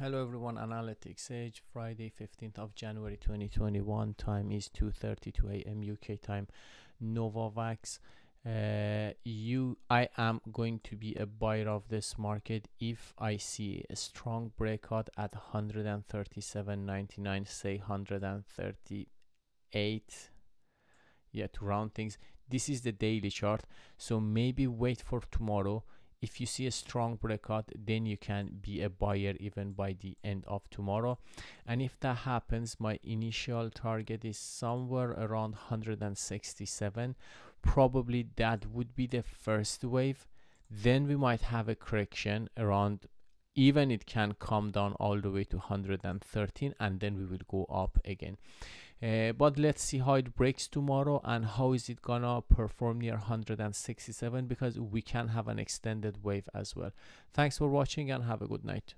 hello everyone. AnalyticsSage friday 15th of january 2021 time is 2:32 a.m uk time. Novavax uh, you i am going to be a buyer of this market if i see a strong breakout at 137.99 say 138 yeah to round things. This is the daily chart. So maybe wait for tomorrow if you see a strong breakout then you can be a buyer even by the end of tomorrow. And if that happens my initial target is somewhere around 167 probably that would be the first wave. Then we might have a correction around even it can come down all the way to 113 and then we will go up again uh, but let's see how it breaks tomorrow and how is it gonna perform near 167 because we can have an extended wave as well. Thanks for watching and have a good night